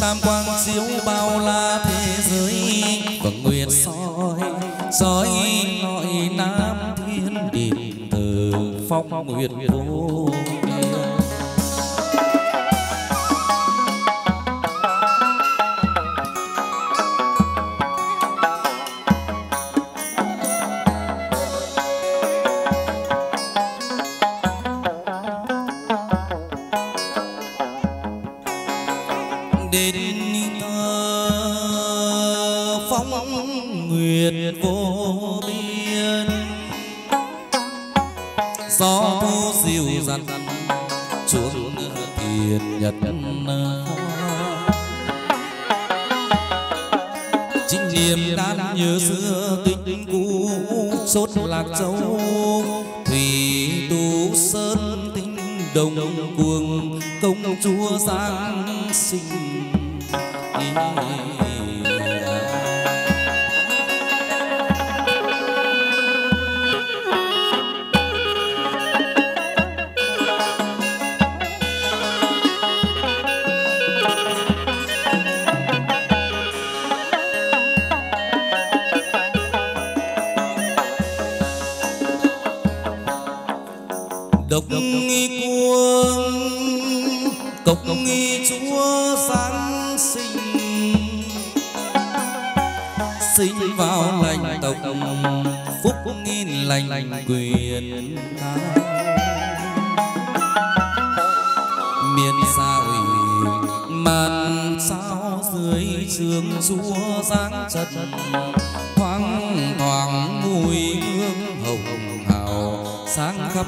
tam quang chiếu bao la thế giới. Và nguyệt soi soi nội nam thiên đình từ phong nguyệt vô. nhớ xưa tình cũ, sốt lạc dấu. Thủy tú sơn tinh đồng cuồng, công chúa giáng sinh.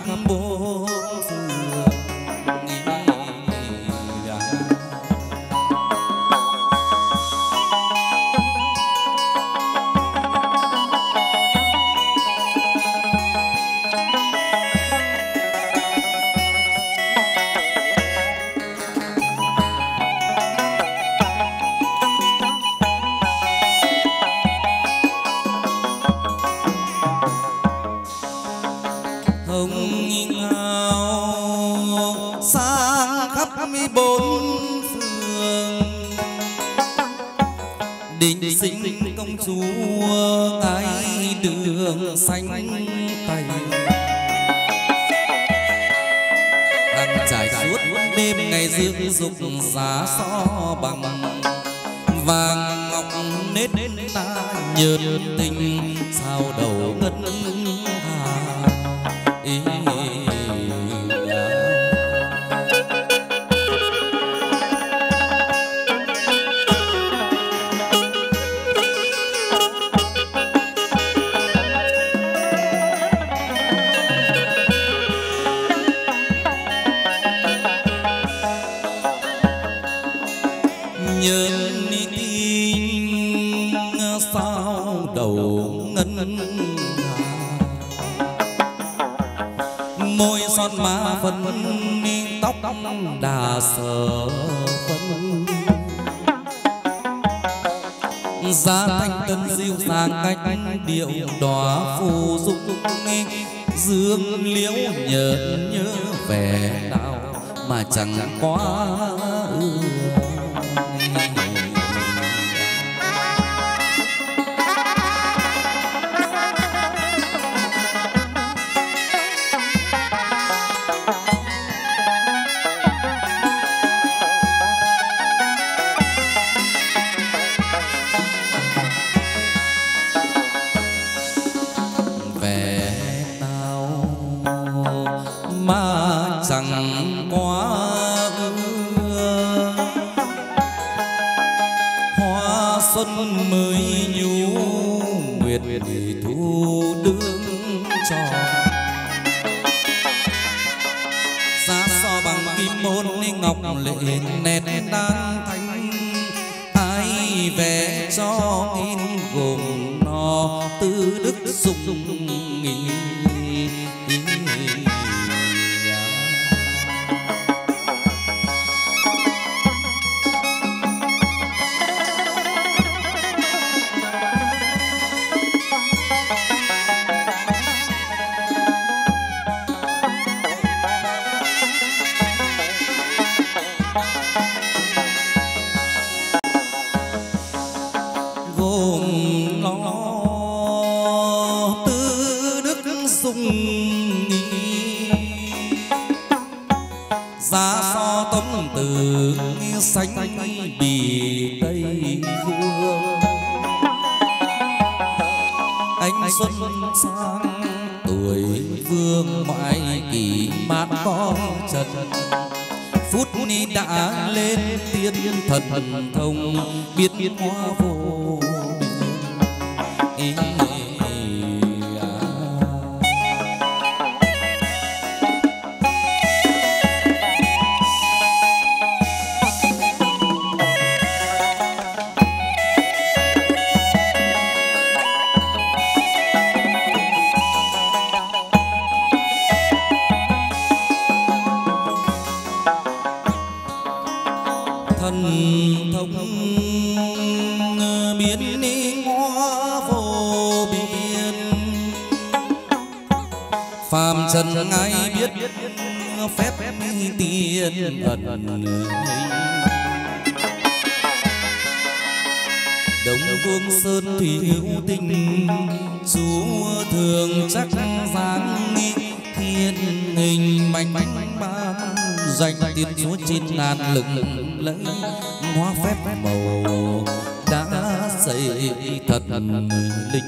acabou. chẳng qua thiếu hữu tình. Chúa thường chắc dáng thiên hình mạnh mạnh ba danh tiên chúa trên ngàn lực lấy hoa phép màu đã xây thật linh linh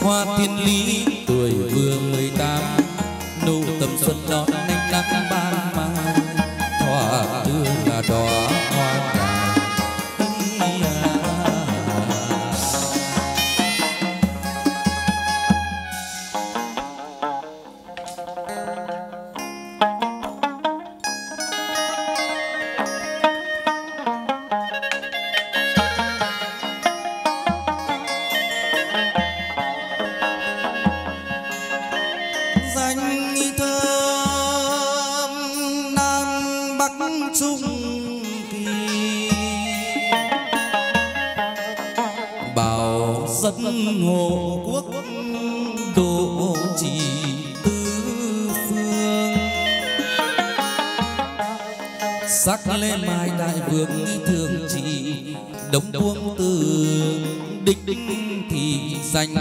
hoa thiên lý tuổi vừa mười tám nụ tầm xuân non danh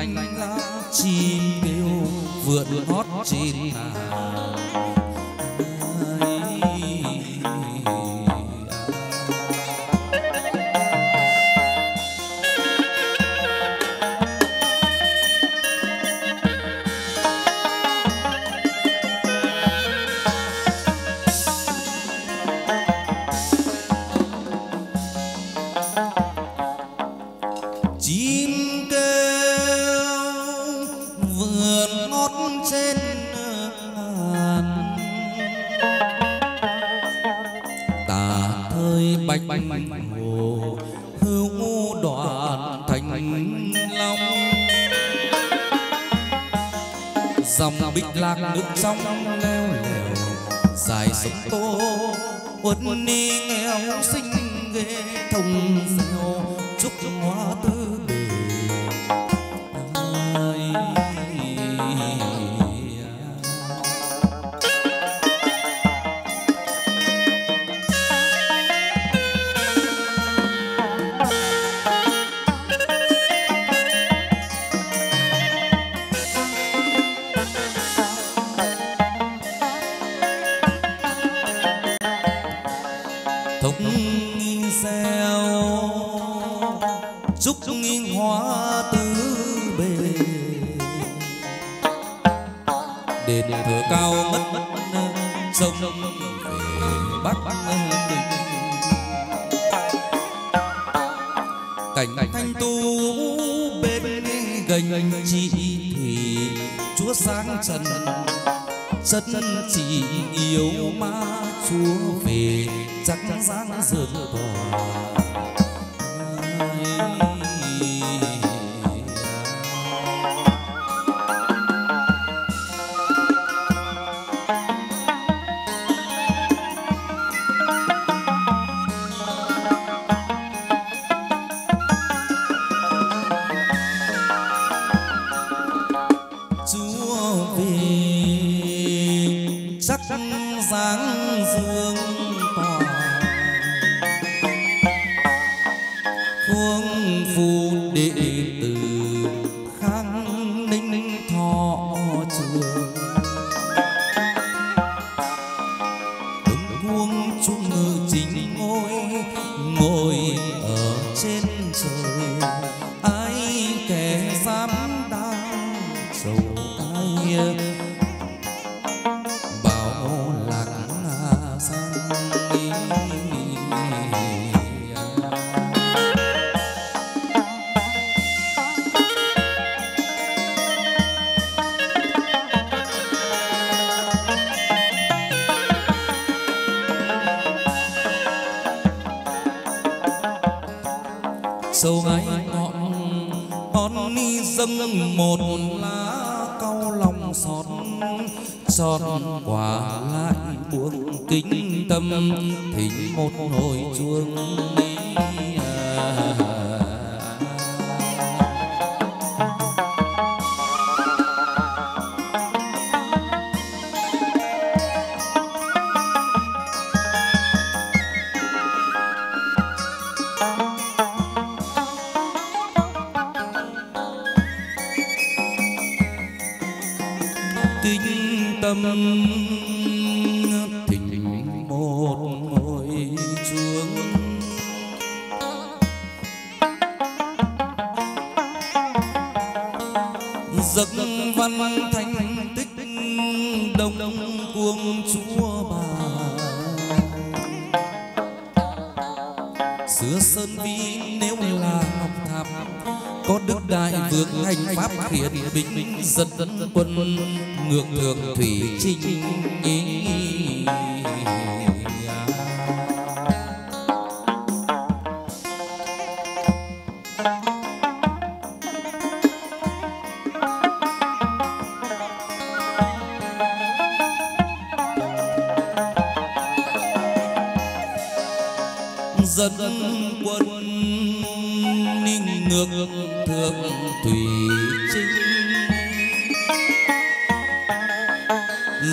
sắc vang rực tỏa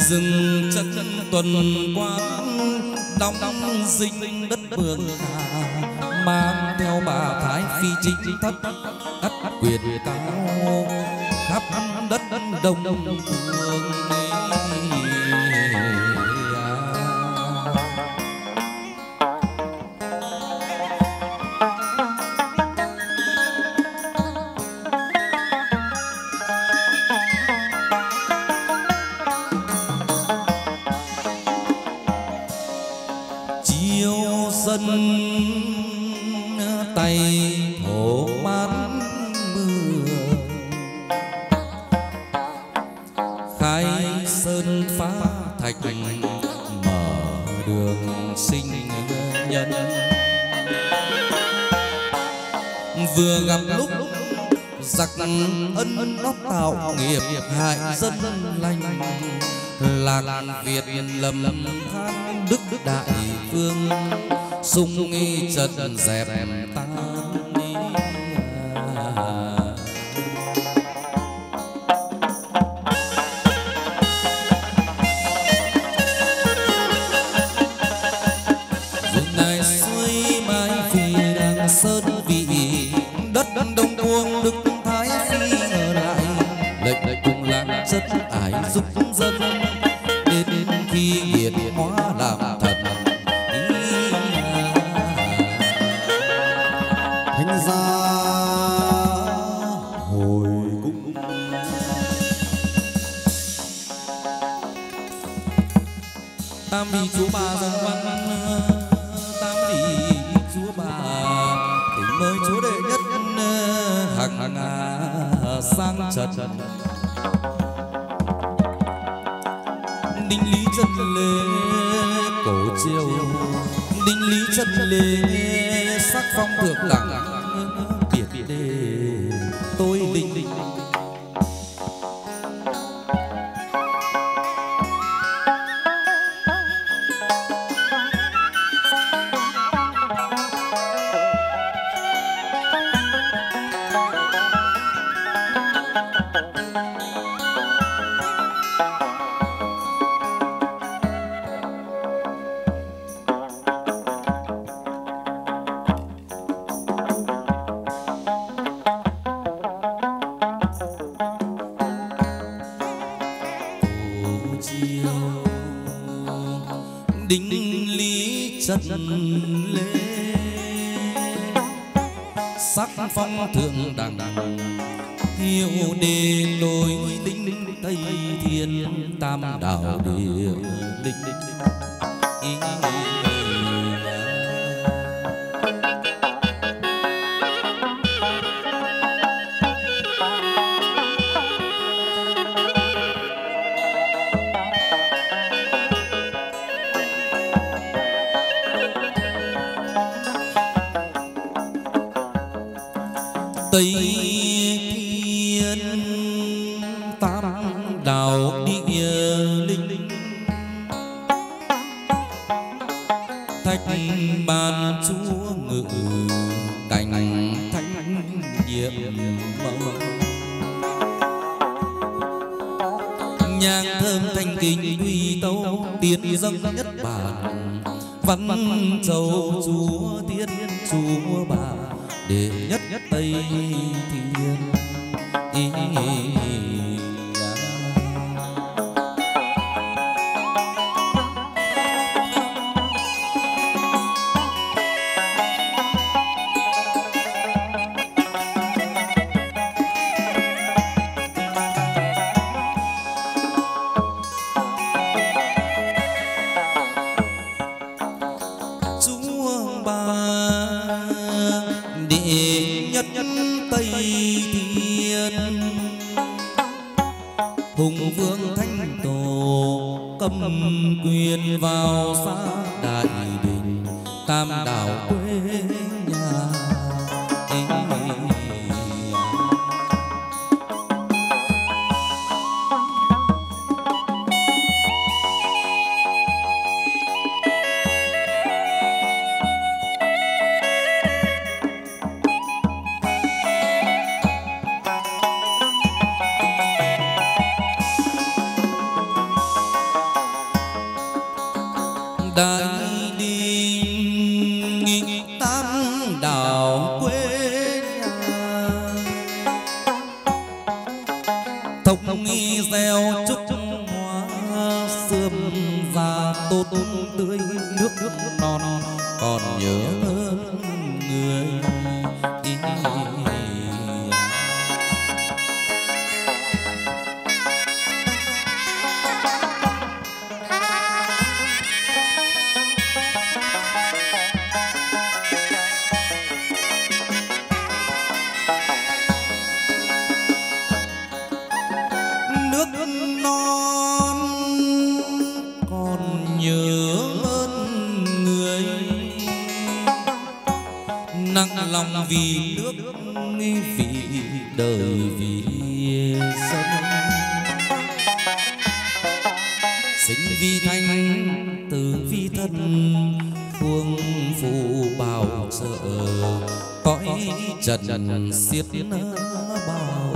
dừng chân tuần quán đóng đóng dinh đất vương hà, mang theo bà thái phi chính thất đất quyền cao khắp đất đông đông phương nghi trần sắc phong thượng đẳng hiệu đề lôi tinh tây thiên tam đạo đều linh. lòng vì nước vì đời vì dân, sinh vì thanh từ vì thân phương phù bảo sợ cõi trần siết bao.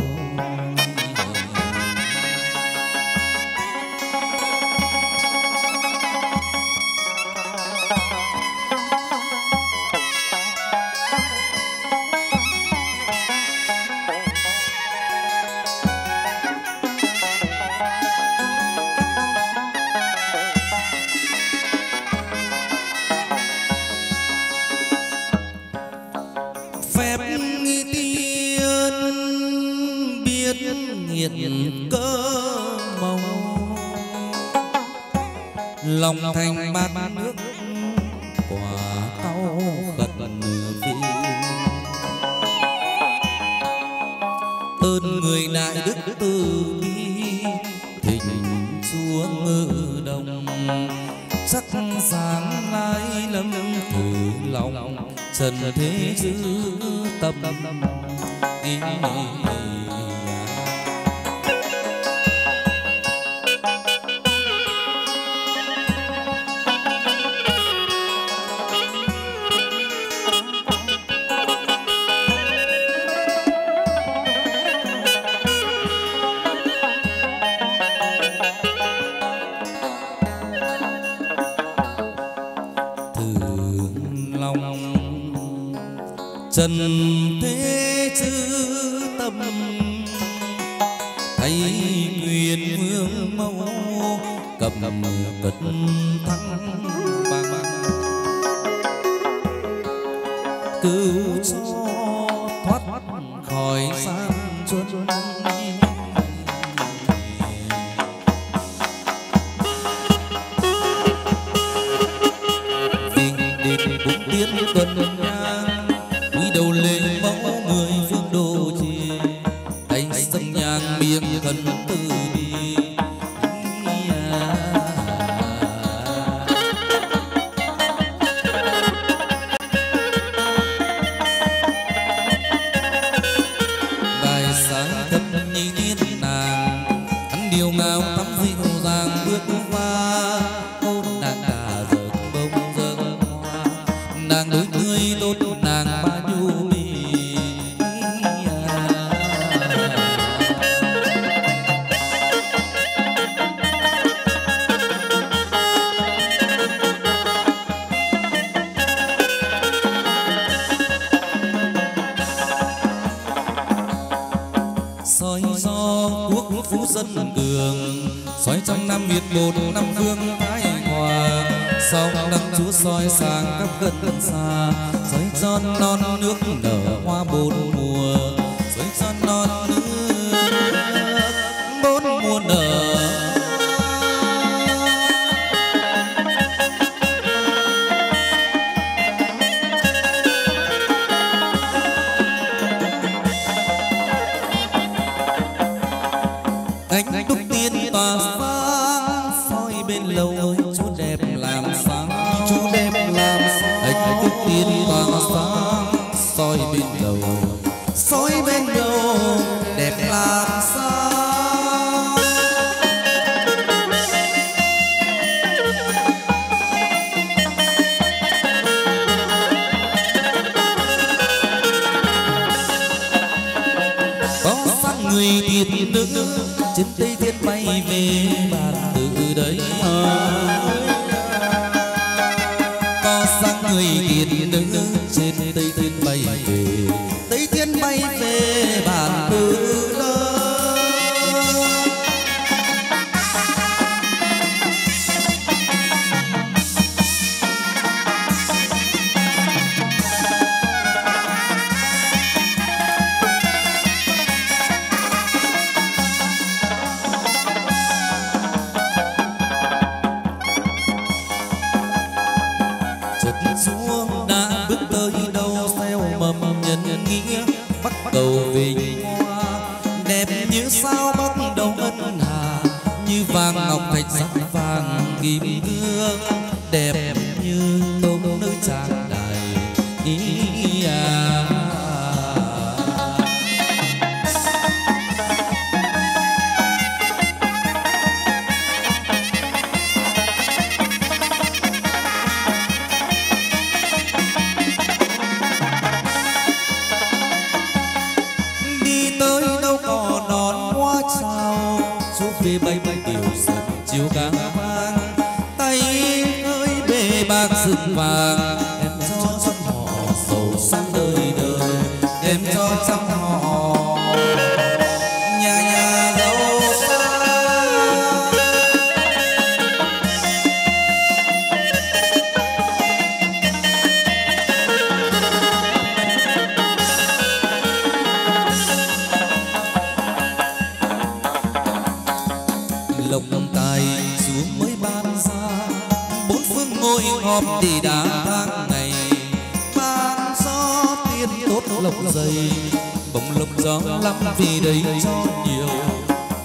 gió lắm vì đấy cho nhiều.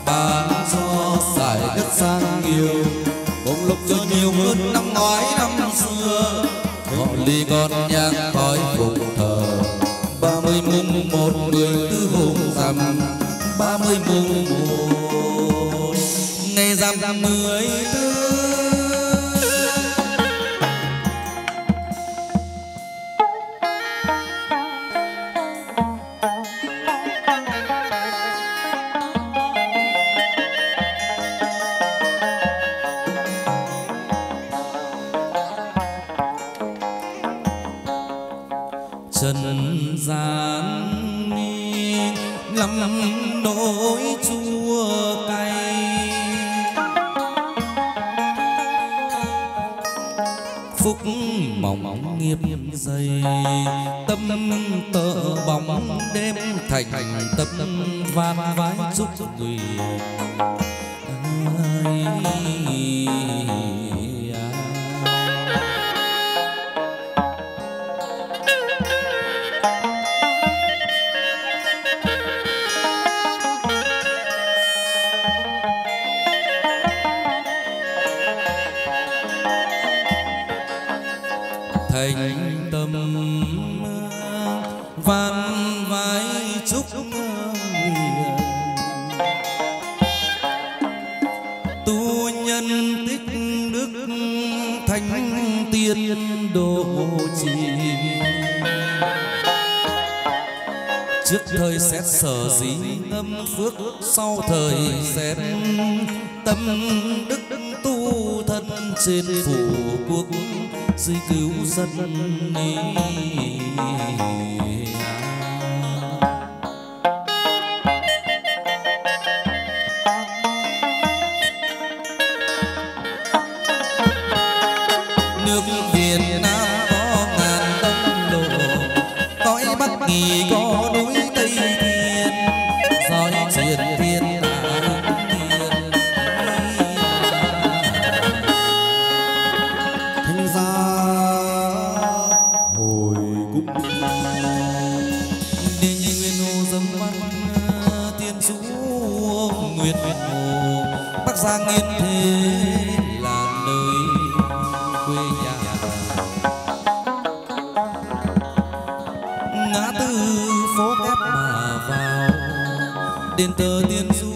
Bán do giải đất sang nhiều bông lục cho nhiều hơn năm ngoái năm xưa. Họ đi con nhang khói phụng thờ, ba mươi mùng một người tư hôm rằm, ba mươi mùng một tuyết hồ. Bắc giang yên thế là nơi quê nhà. Ngã tư phố kép mà vào, đền thờ tiên du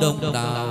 đồng đảo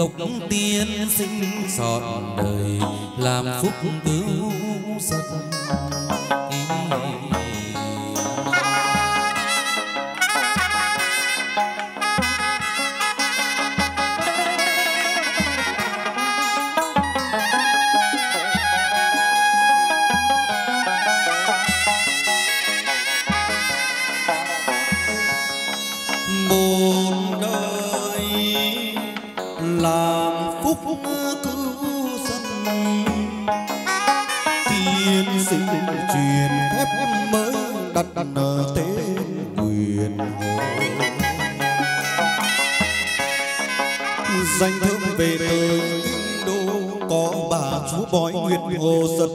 tục tiên sinh sọt đời làm phúc cứu dân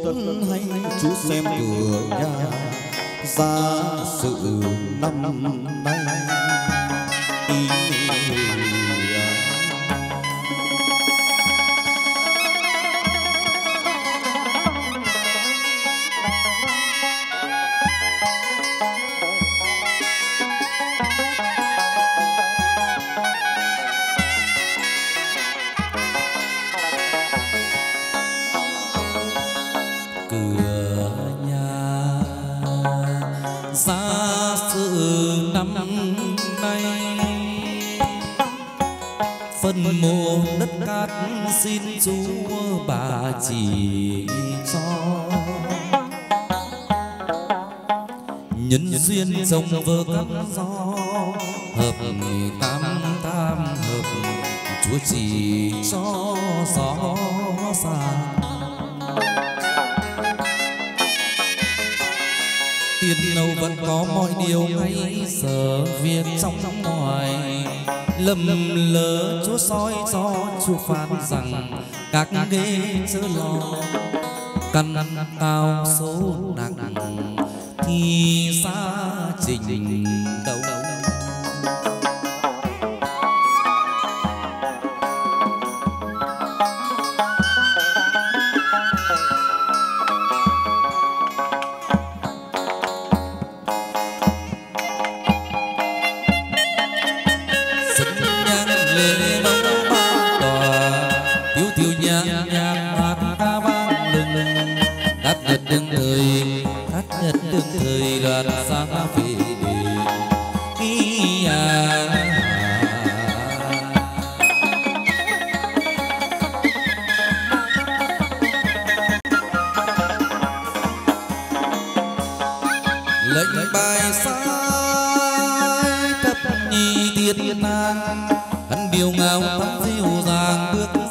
thân hay chú xem cửa nhà ra sự năm nay. khoan rằng các ghế giữa lò căn cao số bài sai thấp nhi tiết nàng hắn điều ngào thắm dịu dàng bước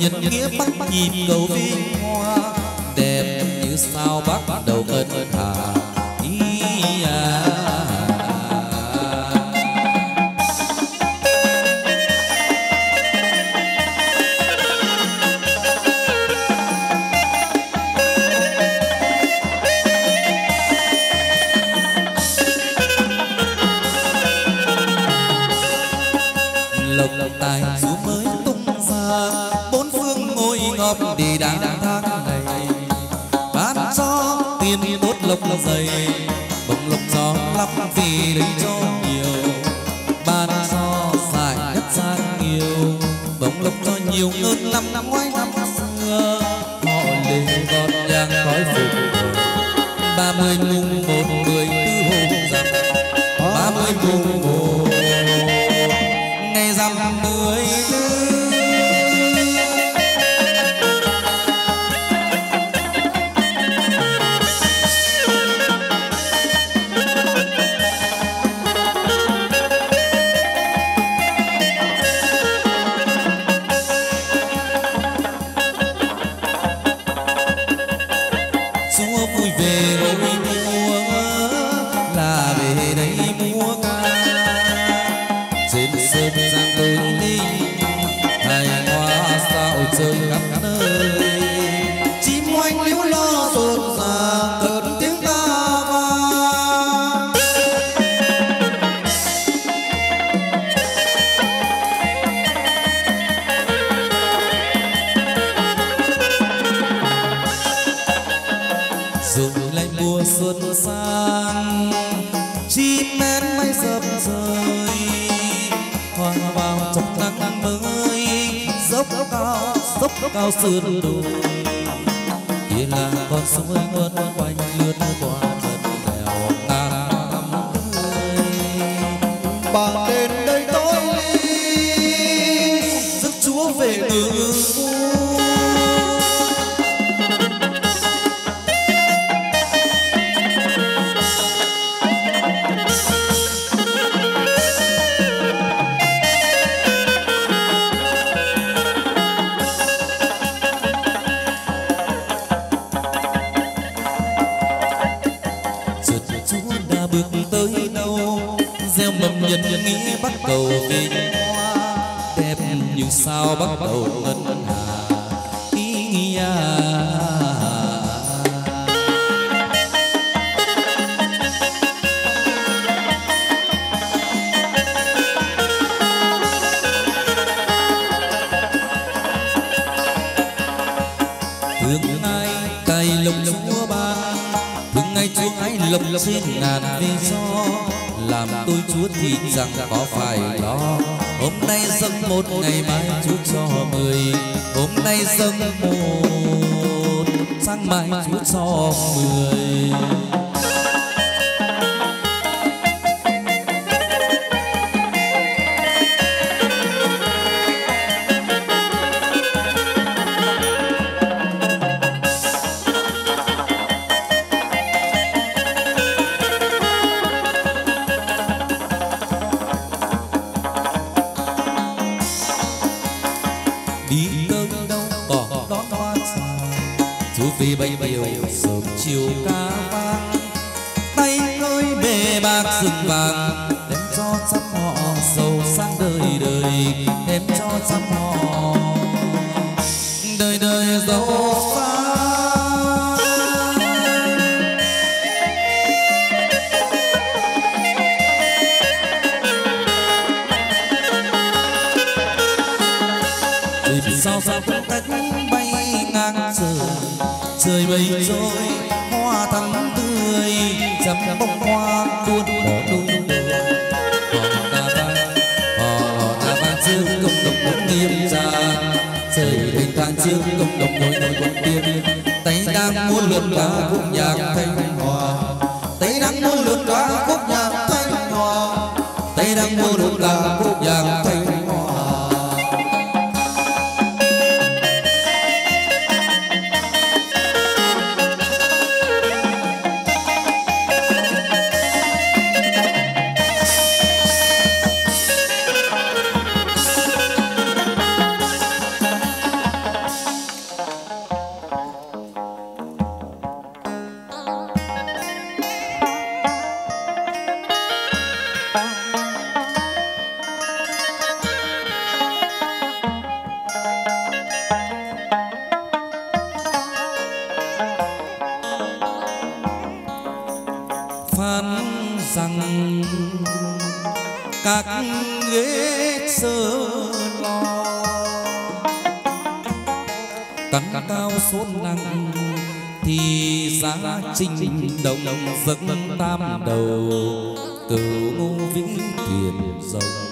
Nhật kia bắt nhịp cầu vinh hoa đẹp như sao bắt đầu cơn hà. nhân nghĩ bắt cầu vinh đẹp như sao bắt đầu ngân hà. Ý nghĩa. Lộc chúa ba thương ngày chúa ấy lập lập trên ngàn vì do thì rằng có phải lo. Hôm nay dâng một ngày mai chú cho mười. Hôm nay dâng một, sáng mai chú cho mười. các ghế sơ lo cắn cao xuân năng thì giá trinh đồng dâng tam đầu. cửu ngô vĩnh thuyền rồng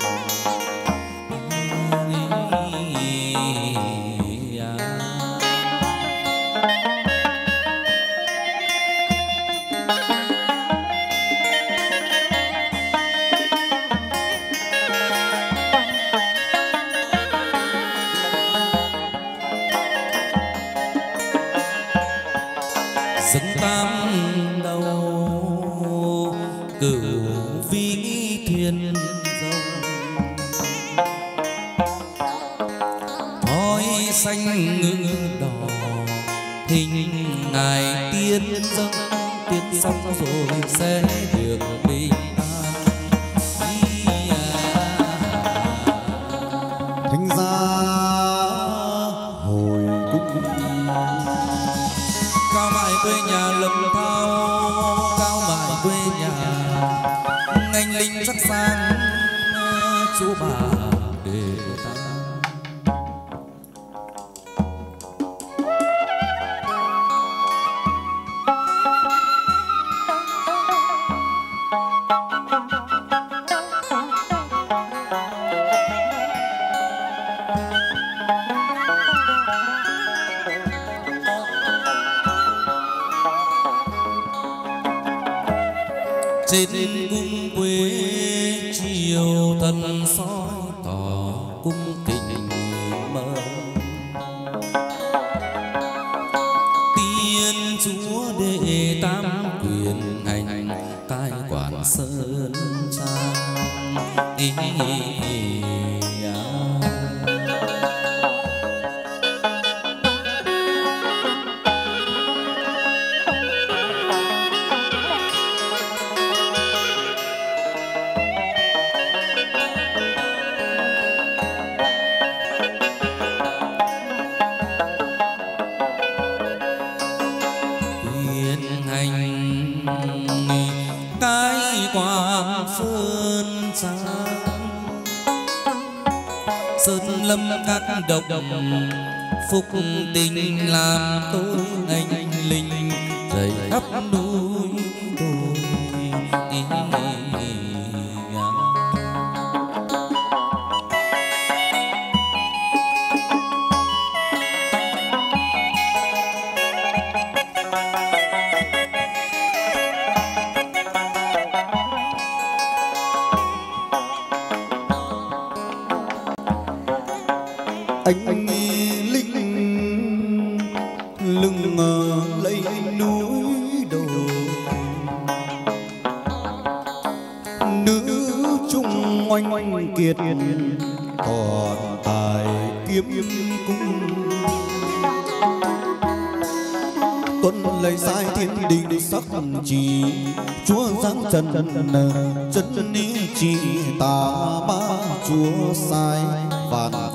chân chân ni chỉ tà ba chúa sai vạn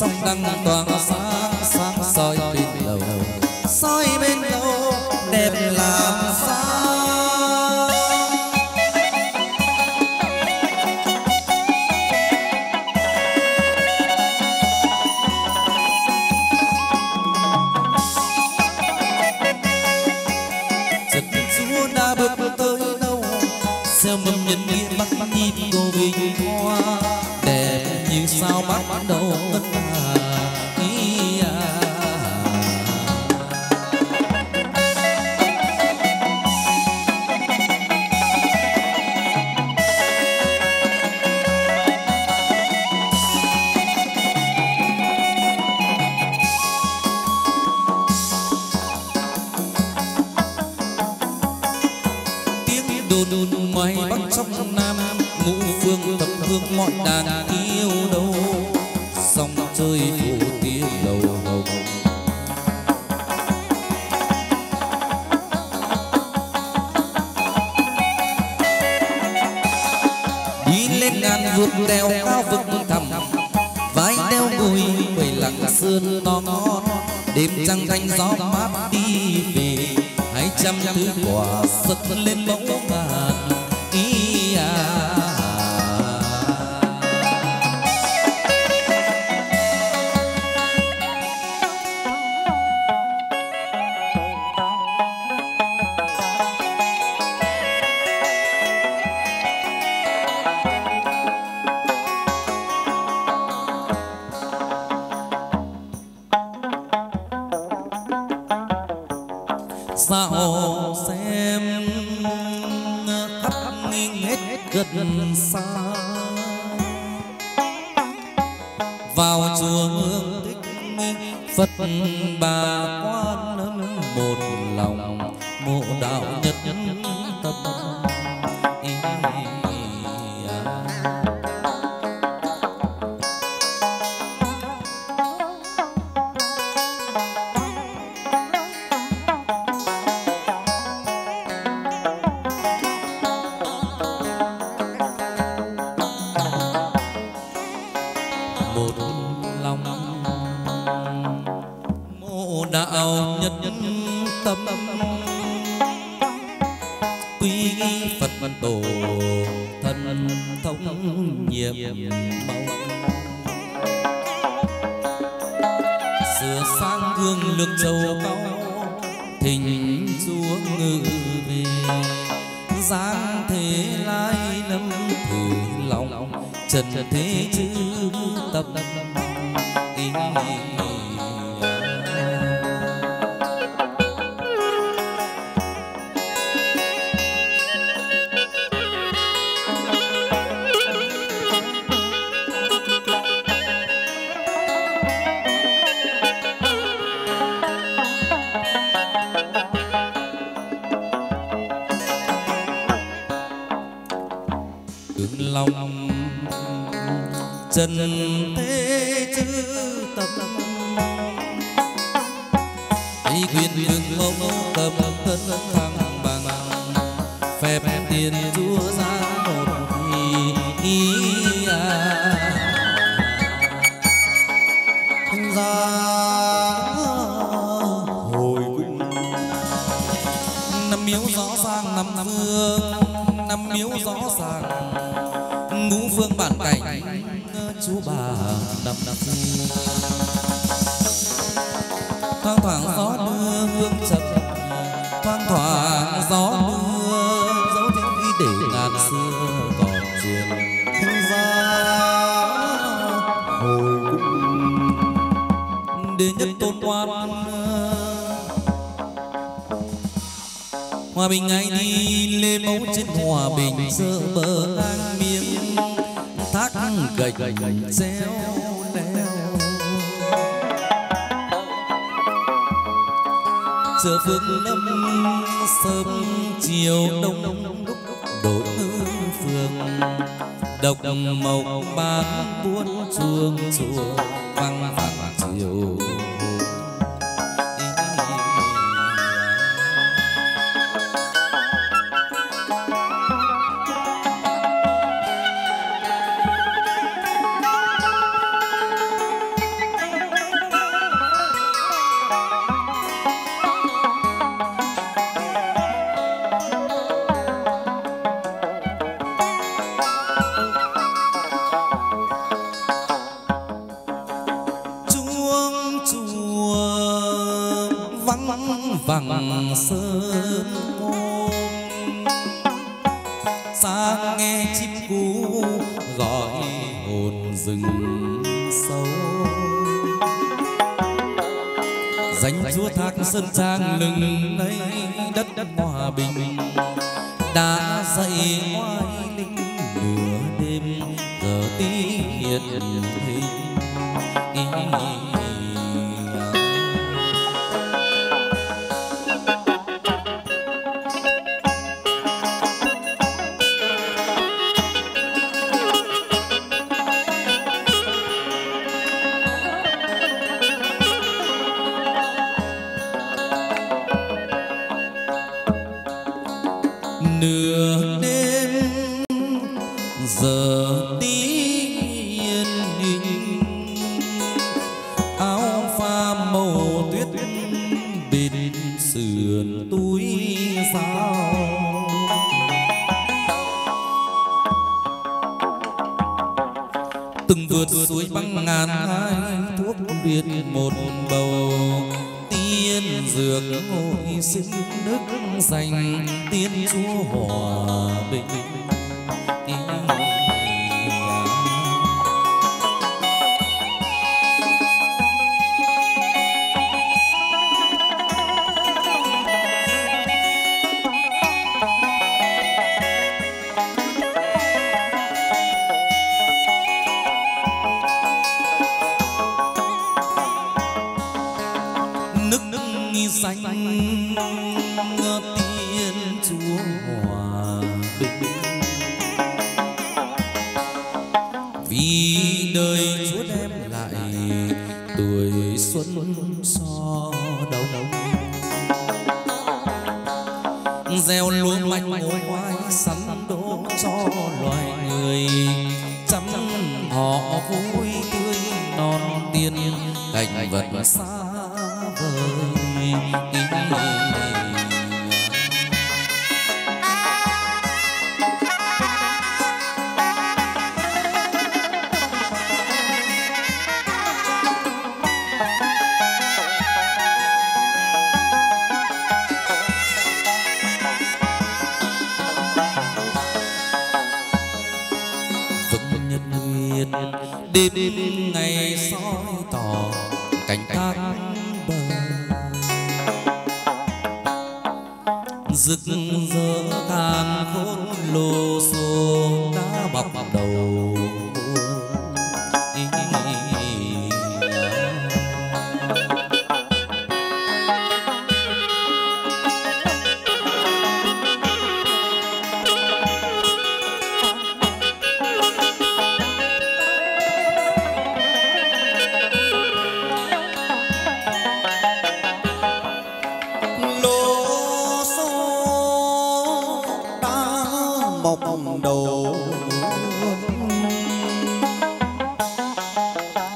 sông đăng toàn sáng sáng soi sang thế lai lâm thù lòng. Trần thế chư tập ý trần thế chư tâm. Ý quyền vương mong tâm thân thăng bằng. Phép tiền chúa ra một ý à. ra hồi quỳnh. Năm miếu rõ sang năm phương năm miếu rõ ràng ngũ phương bản cảnh chú bà đập đập thoang thoảng gió đưa hương chập thoang thoảng gió đưa dấu tiếng đi để ngàn xưa còn truyền. Thanh gia hồi cung đến nhất tôn quan, hòa bình ngày đi lên mẫu trên hòa bình dơ bờ anh gạch. Gieo leo. Giờ phương lâm sớm, chiều đông đúc đội hương phường. Độc mộc ba buôn chuông chùa vang vang chiều.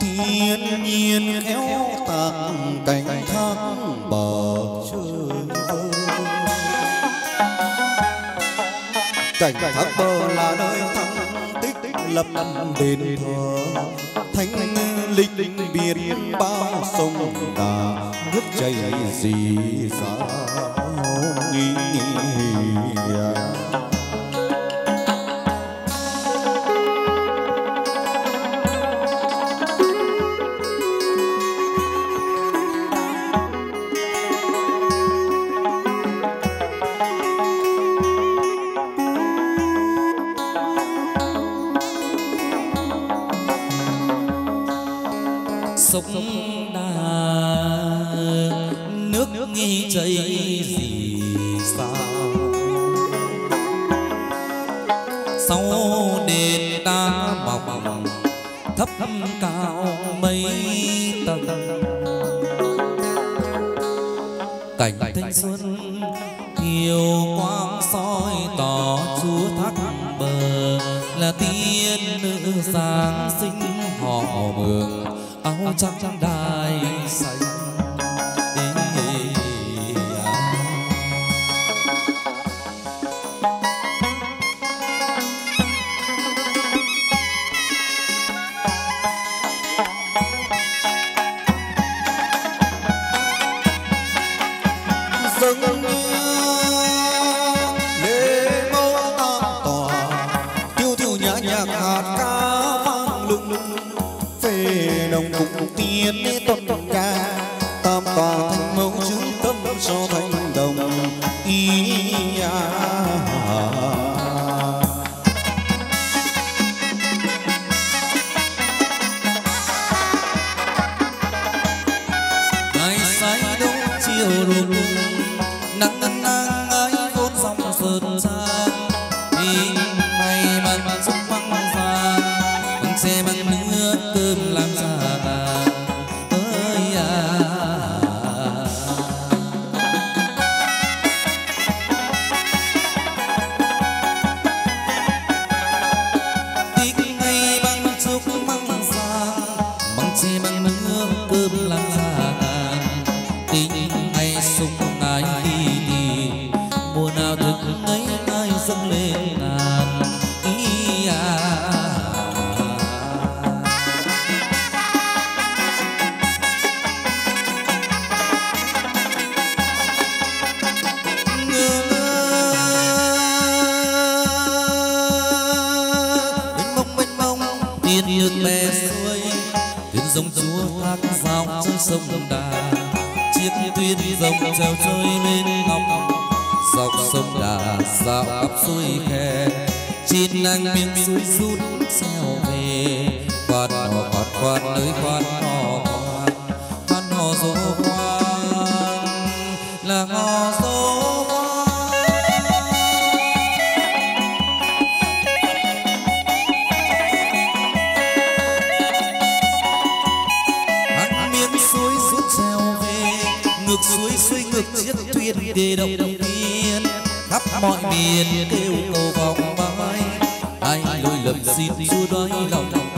thiên nhiên khéo tạc cảnh thang bờ trời cảnh thác bờ là nơi thăng tích lập đền thờ. Thánh linh biển bao sông đà, nước chảy gì xa sông đà. Chiếc thuyền rồng treo trôi bên ngọc dọc sông đà, dạo khắp suối khe. Chín nang miên suối rút xeo về. Quạt hò quạt quạt nơi quạt hò quạt hò dỗ quạt là hò dỗ về động viên, khắp mọi miền kêu cầu vòng bay anh lôi lầm xin chúa đói lòng.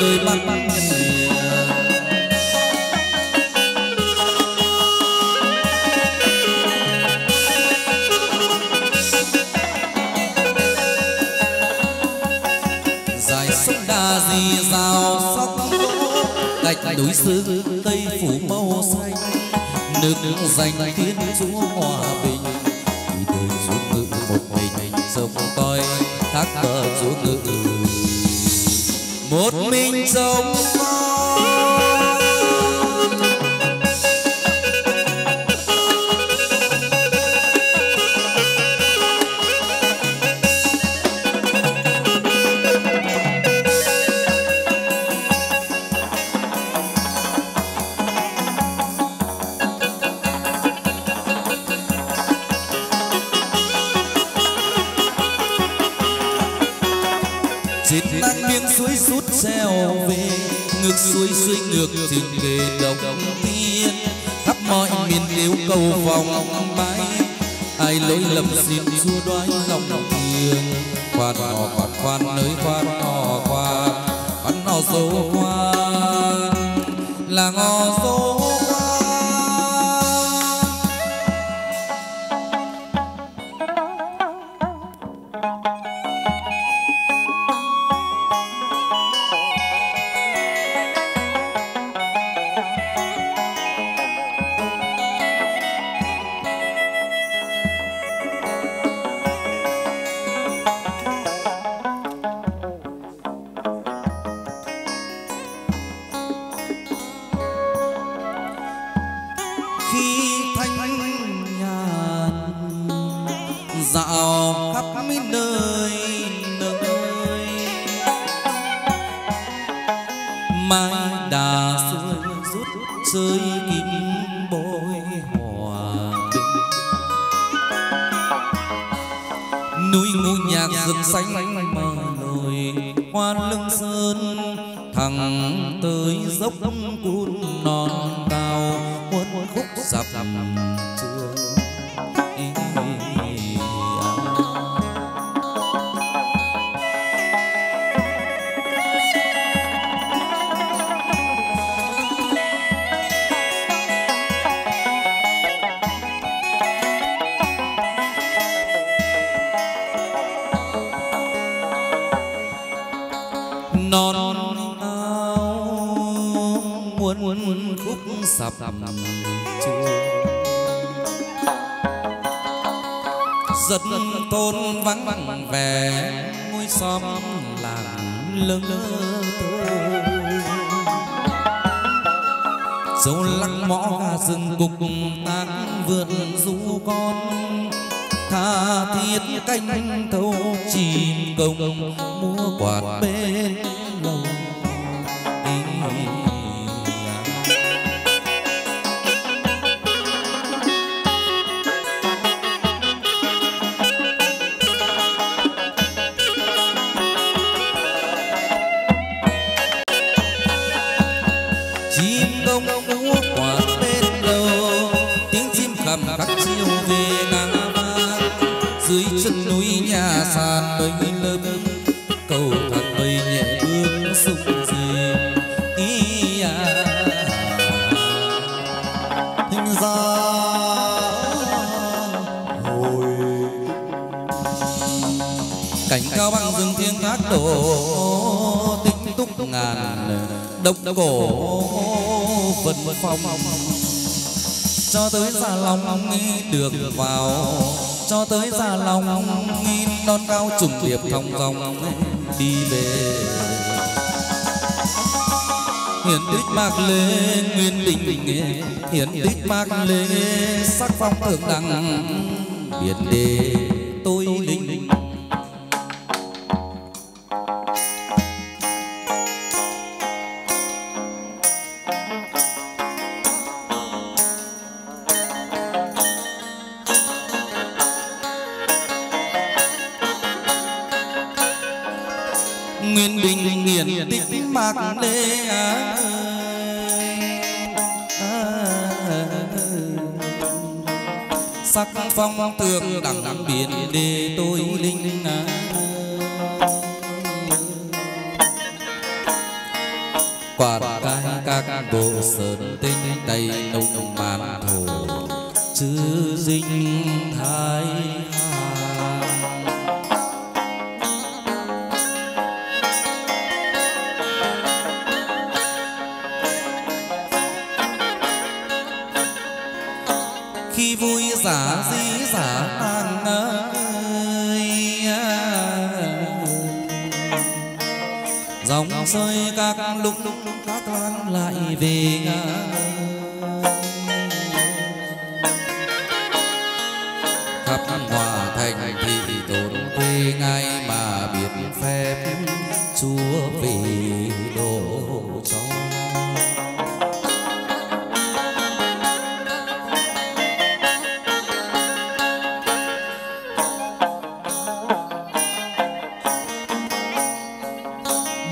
Đôi mắt huyền dài sông đà dì rào sóc gạch núi xứ cây phủ màu xanh. Nước nước dành thiên chúa hòa bình vì đời chúa ngự một mình sông coi thác bờ chúa ngự dân tôn vắng vẻ ngôi xóm làng lớn dấu lăng mõ rừng cục tác vượt du con, tha thiết canh thâu chìm công mua quạt bên sàn bầy lớp cầu thang bầy nhẹ bước sung gì ý à hình ra hồi. Cảnh cao bằng rừng thiên thác đổ tinh túc ngàn độc cổ vân phong. Cho tới già lòng được vào, cho tới già lòng non cao trùng điệp thong dong đi về. Hiển tích mạc lê nguyên đình hiển tích mạc lê sắc phong thượng đẳng biệt đề.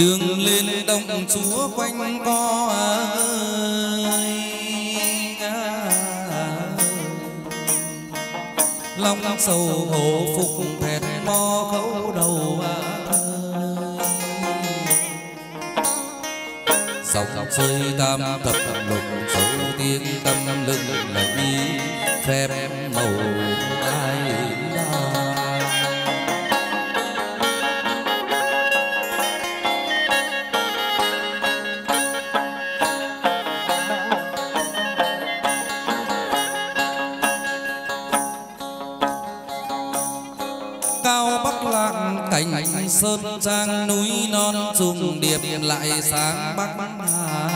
Đường lên đông chúa quanh co ơi long sầu hổ phục thẹn mo khấu đầu dòng rơi tam thập lục sầu tiên tâm lưng lẫy phép màu ai sơn trang núi non trùng điệp lại sáng bắc hà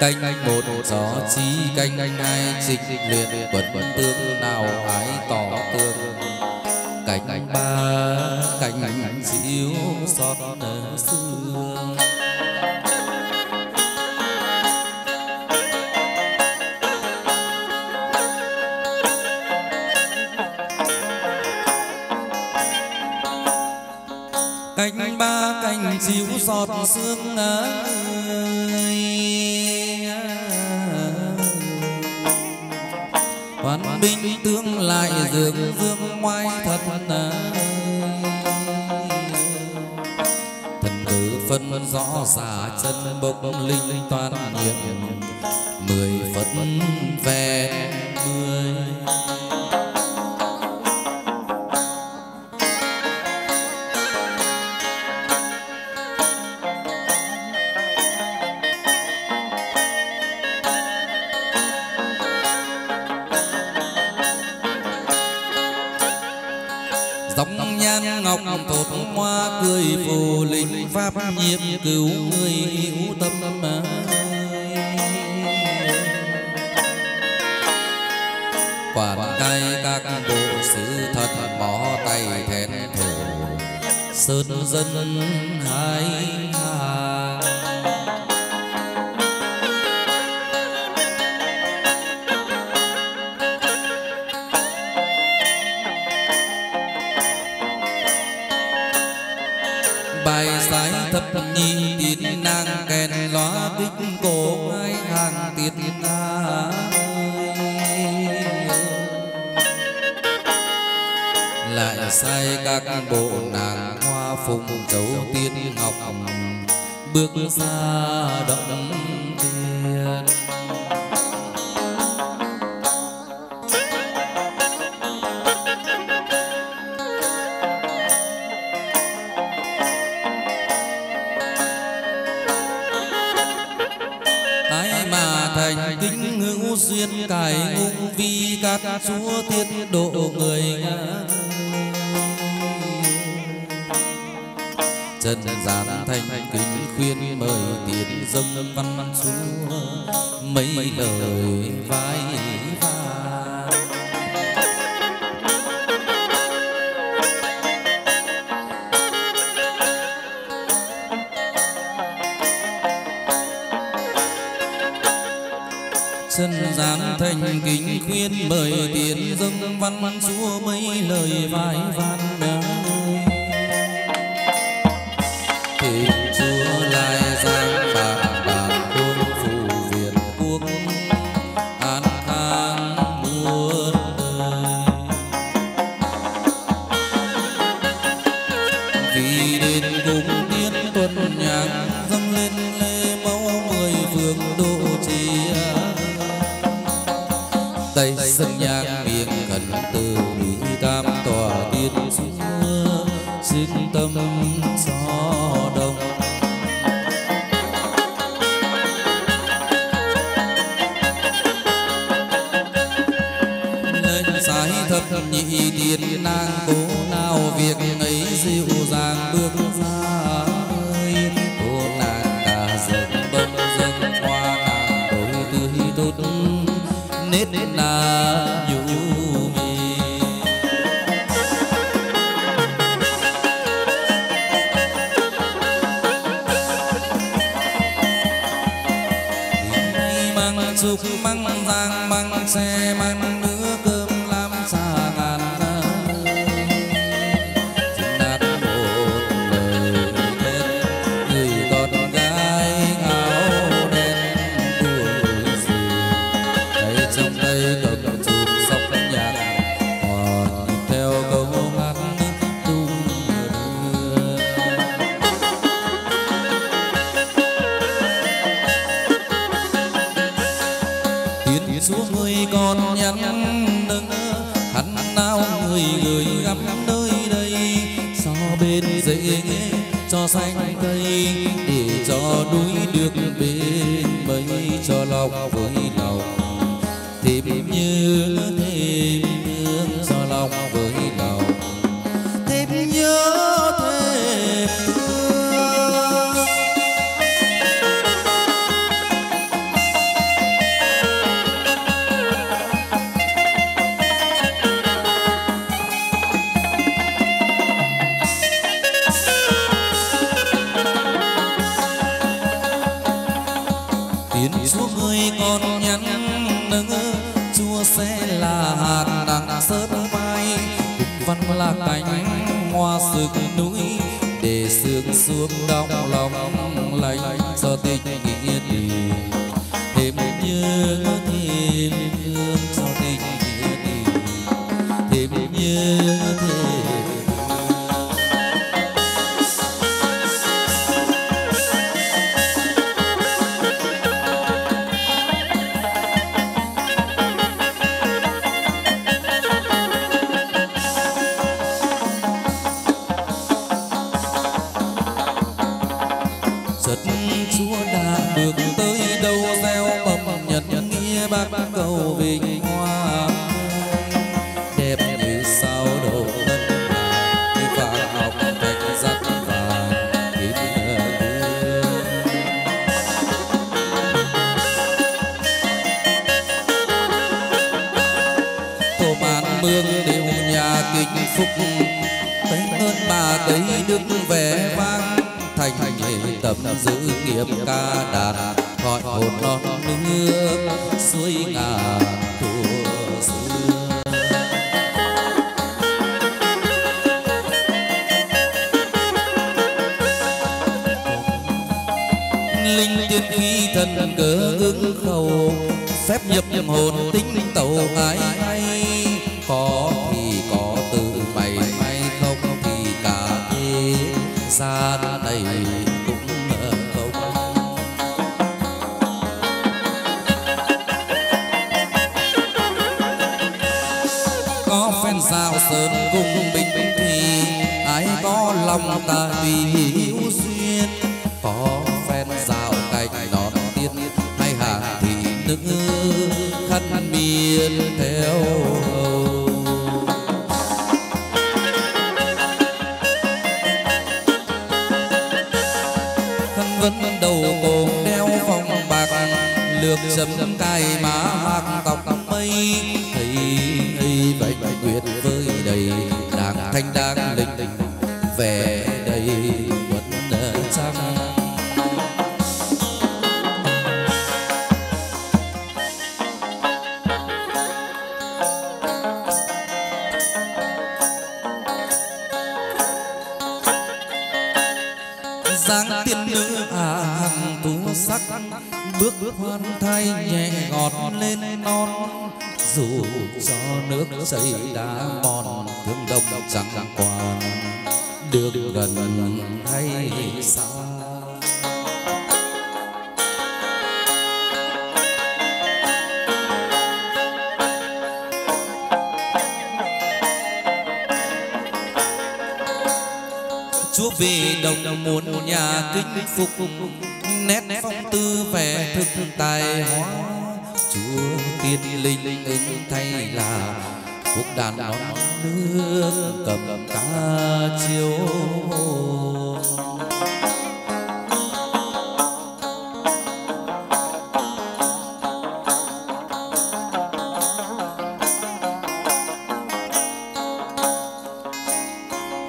canh, một gió chi canh, hai trịch luyện, quần quần tương nào ái tỏ tương canh ba canh diễu xót xương. Cánh ba cánh diễu xót xương ơi. Dương dương ngoai thật ơi thần tử phân rõ xả chân bốc linh toàn nhiệm mười phật về dân hai động chúa mấy lời vai van thì การ chiều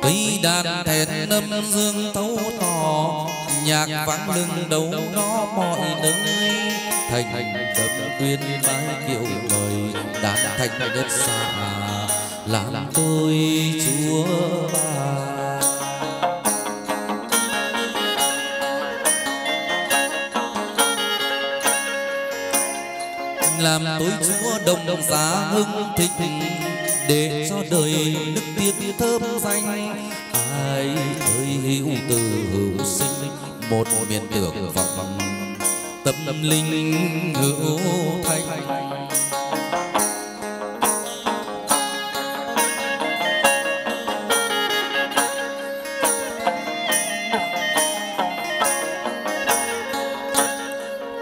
cây đàn thẹn âm dương thấu tỏ nhạc vang lưng đấu nó mọi nơi. Thành đập tuyên bái kiệu mời đàn thành đất xa, làm tôi tôi chúa đồng giá hưng thịnh để cho đời đức tiên thơm danh. Ai ơi hữu từ hữu sinh, một miền tưởng vọng, tâm linh hữu thanh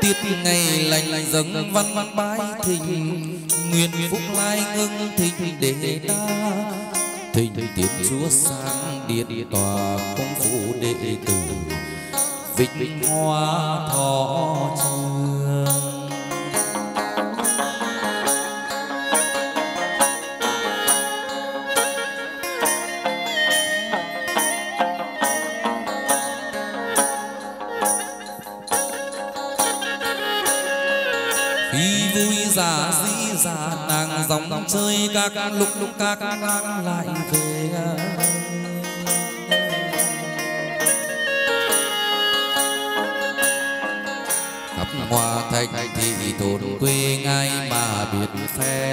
tiết ngày lành lành dâng văn văn ba các, lúc lúc các lại về. Khắp hoa thành thị thôn quê ngay mà biệt phe.